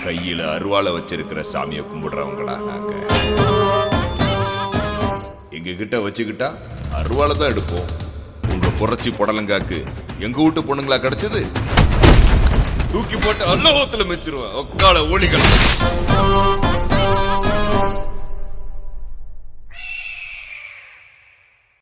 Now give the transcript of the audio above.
கையில அருவாளை வச்சிருக்கிற சாமியை கும்பிடுறவங்களா நாங்க எங்க கிட்ட வச்சுக்கிட்டா அருவாளை தான் எடுப்போம். உங்க புரட்சி புடலங்காக்கு எங்க வீட்டு பொண்ணுங்களா கிடைச்சது? தூக்கி போட்டு அல்லோகத்துல மிச்சிருவேன் ஒக்கால ஒளிகள்